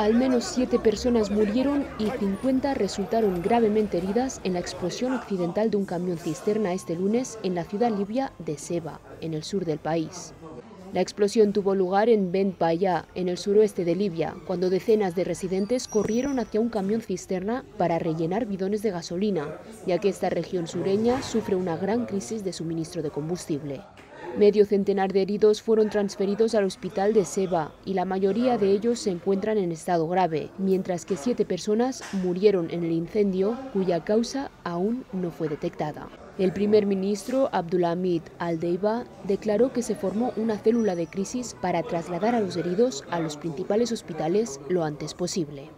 Al menos siete personas murieron y 50 resultaron gravemente heridas en la explosión accidental de un camión cisterna este lunes en la ciudad libia de Seba, en el sur del país. La explosión tuvo lugar en Ben Paya, en el suroeste de Libia, cuando decenas de residentes corrieron hacia un camión cisterna para rellenar bidones de gasolina, ya que esta región sureña sufre una gran crisis de suministro de combustible. Medio centenar de heridos fueron transferidos al hospital de Seba y la mayoría de ellos se encuentran en estado grave, mientras que siete personas murieron en el incendio cuya causa aún no fue detectada. El primer ministro Abdulhamid Al-Deiba declaró que se formó una célula de crisis para trasladar a los heridos a los principales hospitales lo antes posible.